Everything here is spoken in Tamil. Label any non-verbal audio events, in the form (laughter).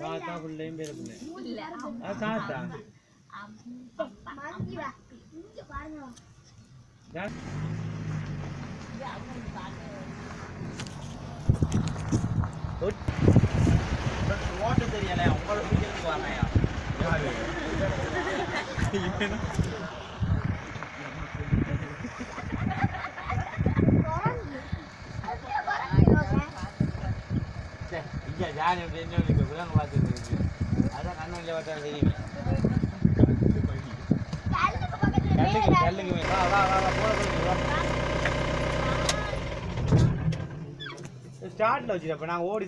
பிள்ளையும் பேர பிள்ளை தாத்தா. ஓட்டு தெரியல உங்களை பிடிக்கிறதுக்கு வரணையா (laughs) ஜானி என்ன புதன் பார்த்துட்டு இருக்கு. அதான் கண்ணில் வட்டா தெரியுமே. கல்லுக்கு கல்லுக்கு. வா வா வா வா போட போட வா ஸ்டார்ட்ல வச்சுட்டு அப்ப நாங்க ஓடி